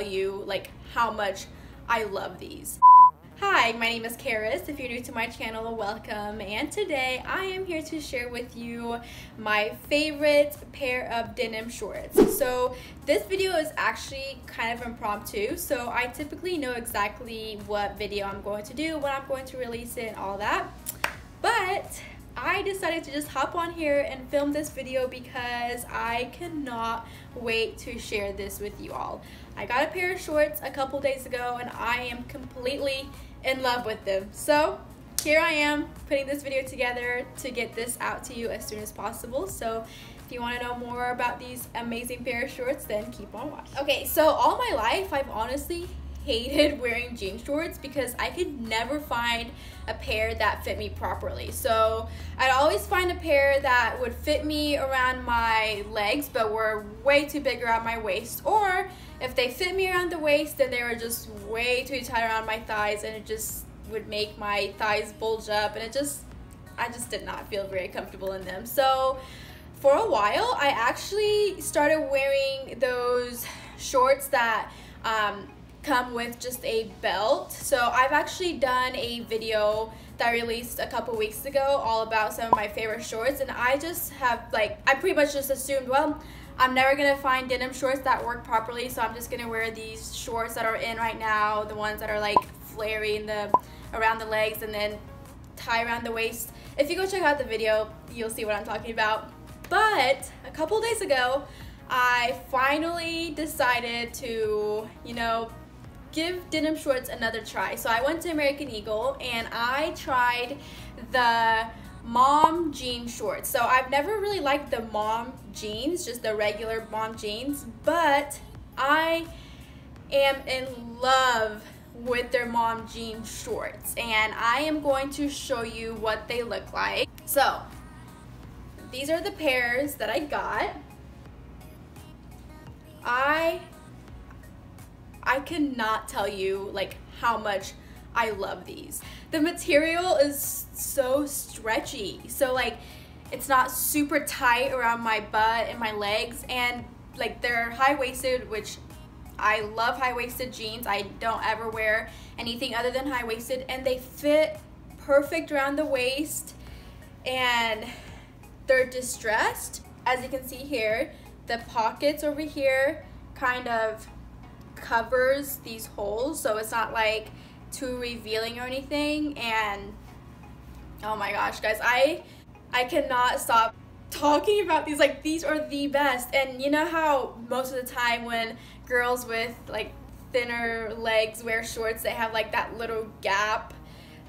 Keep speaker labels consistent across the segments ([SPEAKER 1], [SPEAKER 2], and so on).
[SPEAKER 1] you like how much I love these. Hi, my name is Karis. If you're new to my channel, welcome. And today I am here to share with you my favorite pair of denim shorts. So this video is actually kind of impromptu. So I typically know exactly what video I'm going to do, when I'm going to release it and all that. But I decided to just hop on here and film this video because I cannot wait to share this with you all. I got a pair of shorts a couple days ago and I am completely in love with them. So here I am putting this video together to get this out to you as soon as possible. So if you want to know more about these amazing pair of shorts, then keep on watching. Okay, so all my life, I've honestly hated wearing jean shorts because I could never find a pair that fit me properly. So I'd always find a pair that would fit me around my legs but were way too big around my waist or if they fit me around the waist then they were just way too tight around my thighs and it just would make my thighs bulge up and it just I just did not feel very comfortable in them. So for a while I actually started wearing those shorts that um, come with just a belt. So I've actually done a video that I released a couple weeks ago all about some of my favorite shorts and I just have like I pretty much just assumed well I'm never gonna find denim shorts that work properly so I'm just gonna wear these shorts that are in right now the ones that are like flary in the around the legs and then tie around the waist if you go check out the video you'll see what I'm talking about but a couple days ago I finally decided to you know give denim shorts another try. So I went to American Eagle and I tried the mom jean shorts. So I've never really liked the mom jeans, just the regular mom jeans, but I am in love with their mom jean shorts and I am going to show you what they look like. So these are the pairs that I got. I I cannot tell you like how much I love these. The material is so stretchy. So like it's not super tight around my butt and my legs and like they're high-waisted which I love high-waisted jeans. I don't ever wear anything other than high-waisted and they fit perfect around the waist and they're distressed. As you can see here, the pockets over here kind of covers these holes so it's not like too revealing or anything and oh my gosh guys I I cannot stop talking about these like these are the best and you know how most of the time when girls with like thinner legs wear shorts they have like that little gap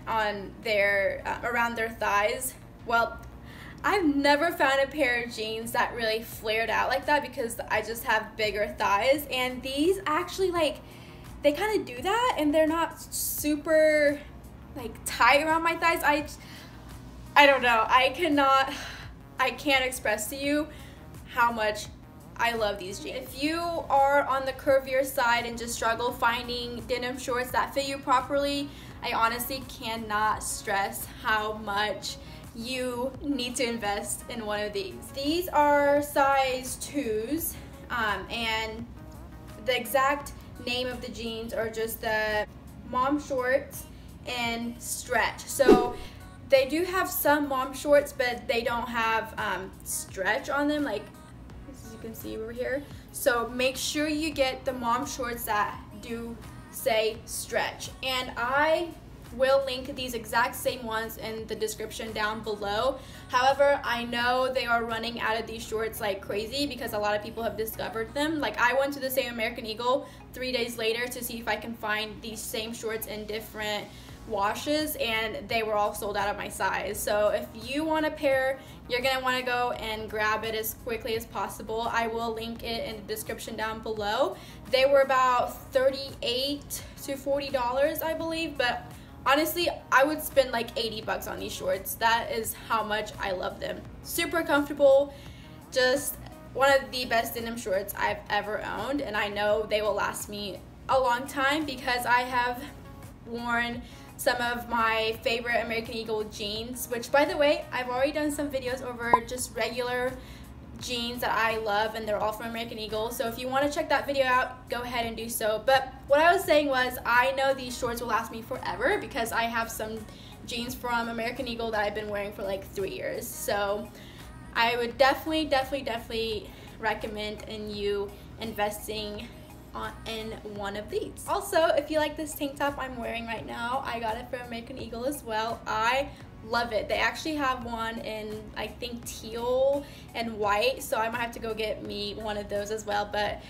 [SPEAKER 1] on their uh, around their thighs? Well I've never found a pair of jeans that really flared out like that because I just have bigger thighs and these actually like they kind of do that and they're not super like tight around my thighs. I I don't know. I cannot I can't express to you how much I love these jeans. If you are on the curvier side and just struggle finding denim shorts that fit you properly, I honestly cannot stress how much you need to invest in one of these. These are size twos um, and the exact name of the jeans are just the mom shorts and stretch. So they do have some mom shorts, but they don't have um, stretch on them like as you can see over here. So make sure you get the mom shorts that do say stretch. And I will link these exact same ones in the description down below. However, I know they are running out of these shorts like crazy because a lot of people have discovered them. Like I went to the same American Eagle three days later to see if I can find these same shorts in different washes and they were all sold out of my size. So if you want a pair, you're gonna wanna go and grab it as quickly as possible. I will link it in the description down below. They were about 38 to $40, I believe, but honestly i would spend like 80 bucks on these shorts. That is how much i love them. Super comfortable. Just one of the best denim shorts i've ever owned and i know they will last me a long time because i have worn some of my favorite american eagle jeans which by the way i've already done some videos over just regular jeans that I love and they're all from American Eagle. So if you want to check that video out, go ahead and do so. But what I was saying was I know these shorts will last me forever because I have some jeans from American Eagle that I've been wearing for like three years. So I would definitely, definitely, definitely recommend in you investing in one of these. Also, if you like this tank top I'm wearing right now, I got it from American Eagle as well. I love it. They actually have one in, I think, teal and white, so I might have to go get me one of those as well, but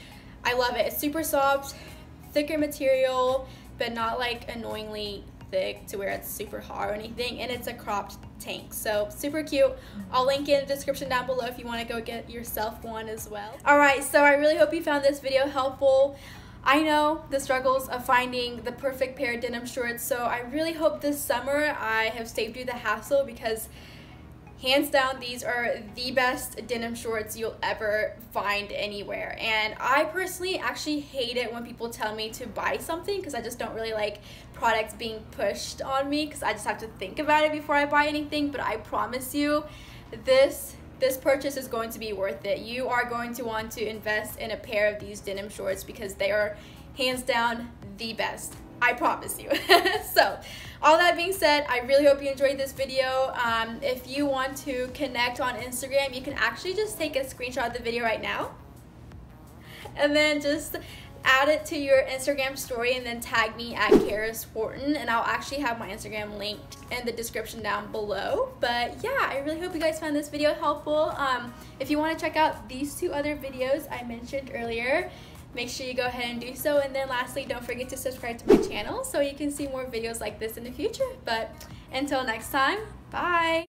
[SPEAKER 1] I love it. It's super soft, thicker material, but not like annoyingly thick to where it's super hard or anything, and it's a cropped tank. So super cute. I'll link in the description down below if you want to go get yourself one as well. Alright, so I really hope you found this video helpful. I know the struggles of finding the perfect pair of denim shorts, so I really hope this summer I have saved you the hassle because hands down these are the best denim shorts you'll ever find anywhere. And i personally actually hate it when people tell me to buy something because i just don't really like products being pushed on me because i just have to think about it before i buy anything but i promise you this this purchase is going to be worth it. You are going to want to invest in a pair of these denim shorts because they are hands down the best. I promise you. so, all that being said, I really hope you enjoyed this video. Um, if you want to connect on Instagram, you can actually just take a screenshot of the video right now. And then just add it to your Instagram story and then tag me at Karis Hortin and I'll actually have my Instagram linked in the description down below. But yeah, I really hope you guys found this video helpful. Um, if you want to check out these two other videos I mentioned earlier, make sure you go ahead and do so. And then lastly, don't forget to subscribe to my channel so you can see more videos like this in the future. But until next time, bye!